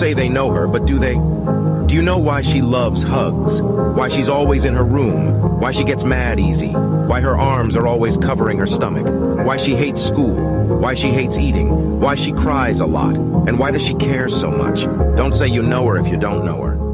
say they know her, but do they? Do you know why she loves hugs? Why she's always in her room? Why she gets mad easy? Why her arms are always covering her stomach? Why she hates school? Why she hates eating? Why she cries a lot? And why does she care so much? Don't say you know her if you don't know her.